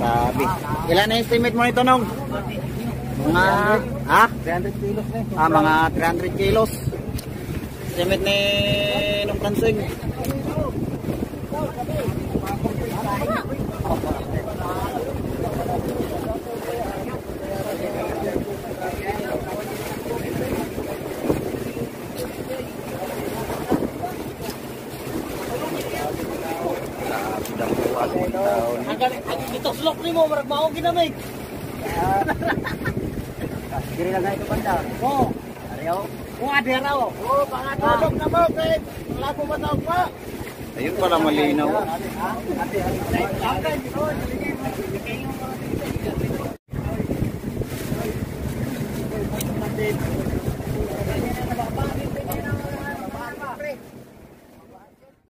Grabe. Ilan na estimate mo nito nung? Mga, ha? 300 kilos na. Ah, mga 300 kilos. Estimate ni nung kansing. Kasi yung taon. Ang galing, ito slok ni mo, marag maong ginamig. Kiri lang ito banda. Oo. Ariyo. Oo, adira o. Oo, pangatulog na mo, kay wala ko matawag pa. Ayun pala malinaw. Ate, ate, ate.